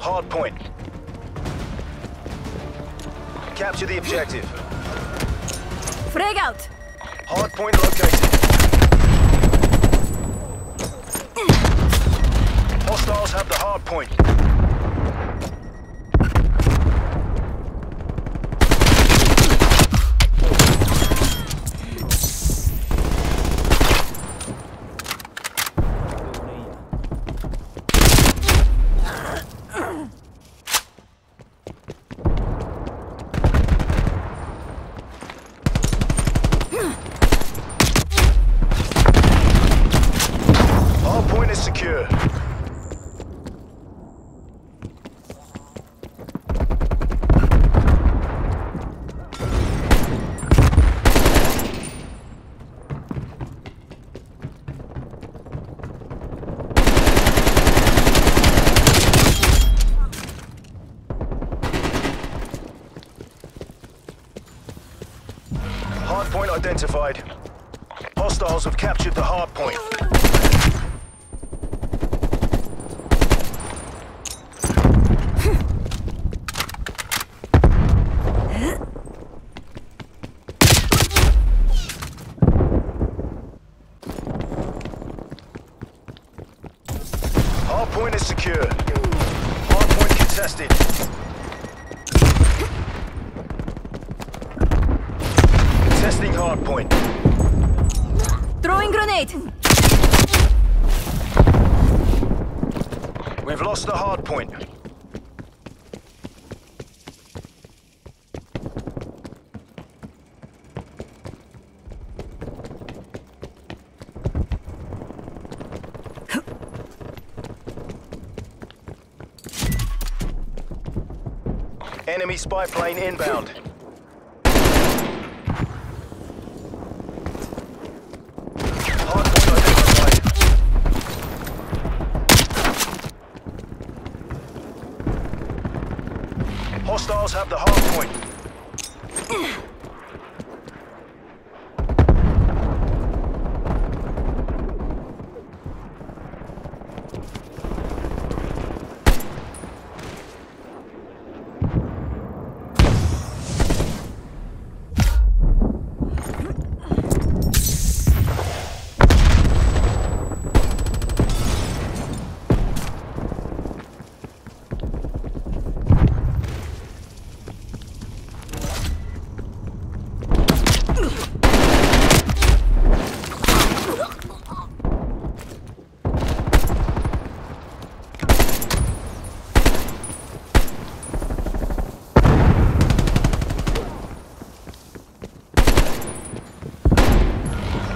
Hard point. Capture the objective. Frag out! Hard point located. Hostiles have the hard point. Hard point is secure. Hard point identified. Hostiles have captured the hard point. Hard point is secure. Hard point contested. Grenade! We've lost the hard point. Enemy spy plane inbound. Hard point identified. Hostiles have the hard point.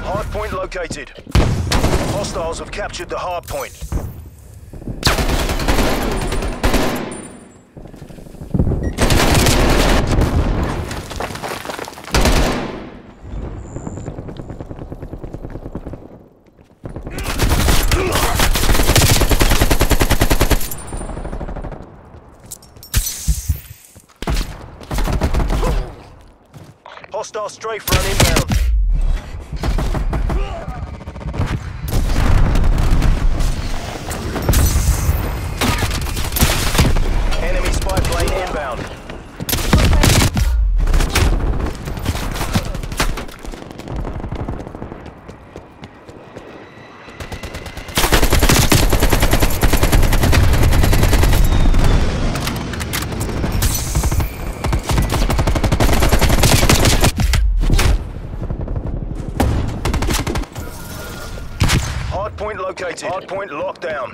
Hard point located. Hostiles have captured the hard point. Hostile strafe run inbound. Enemy spy plane inbound. Hard point located. Hard point locked down.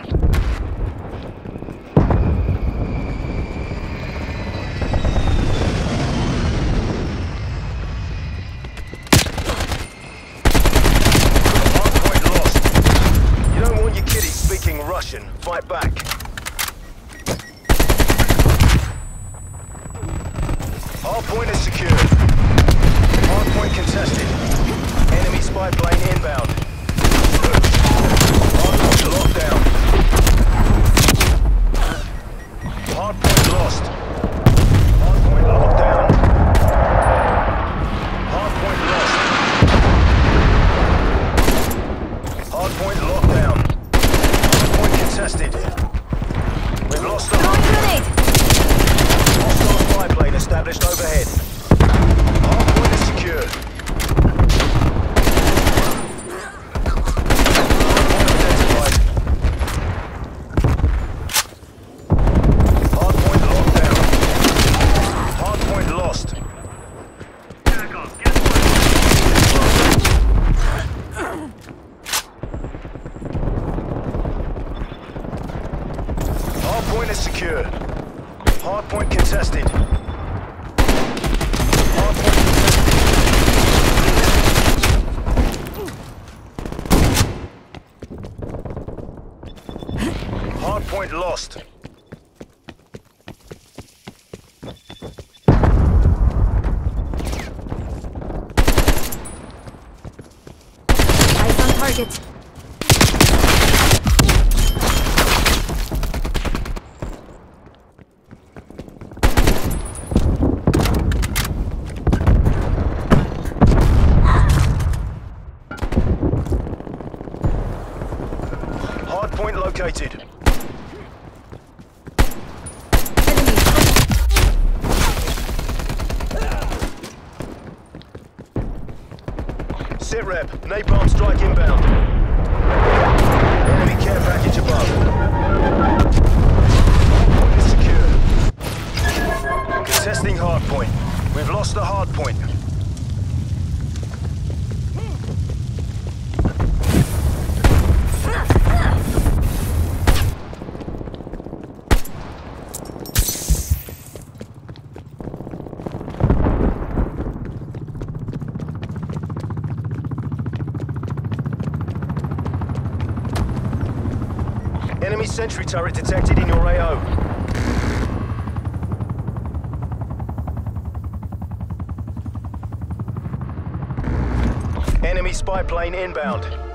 Hard point lost. You don't want your kiddies speaking Russian. Fight back. Hard point is secured. Hard point contested. Enemy spy plane inbound. Hard point locked down. Hard point lost. Hard point locked down. Hard point lost. Hard point locked down. Hard point contested. We've lost the hard point. Hard point is secure. Hard point contested. Hard point contested. Hard point lost. Eyes on target. Hard point located. Sit rep. Napalm strike inbound. Enemy care package above. Point is secure. Contesting hard point. We've lost the hard Enemy sentry turret detected in your AO. Enemy spy plane inbound.